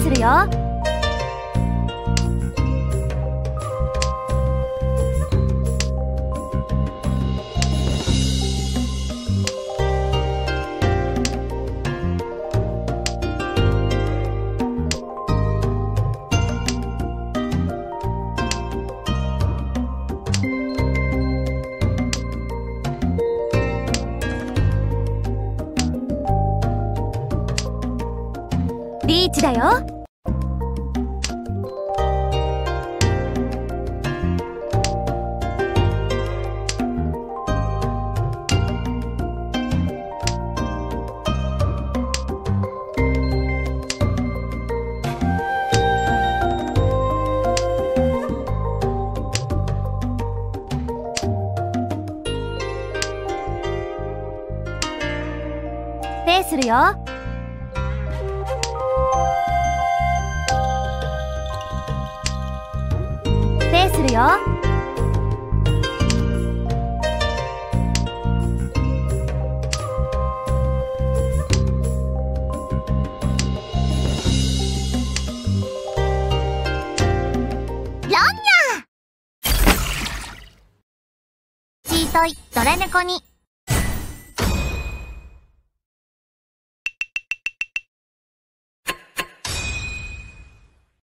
するよ。リーチだよ。ペイするよ。するよロンニャーチートイドレネコに